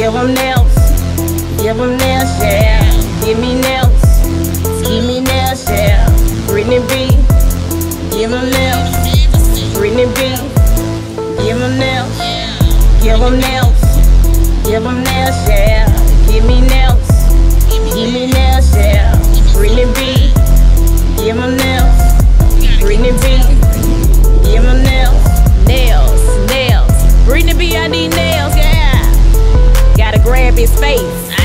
Give them nails. Give them nails, yeah. Give me nails. Give me nails, yeah. Brittney B. Give them nails. Brittney B. Give them nails. Give them nails. his face.